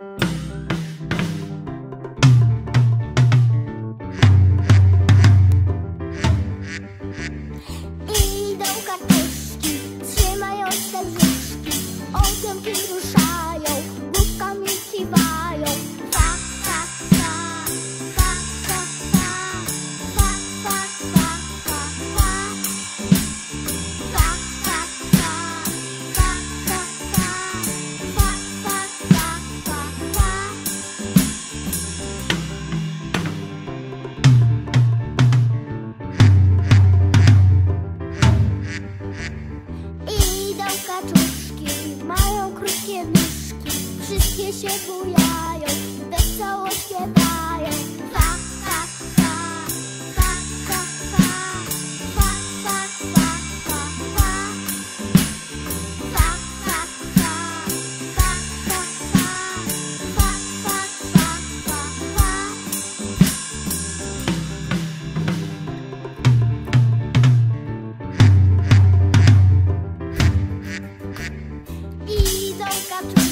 Idą kartuszki, trzymają serduszki, okiem piruszki. Mają krótkie nóżki, wszystkie się bujają, wesoło śpiewają. left.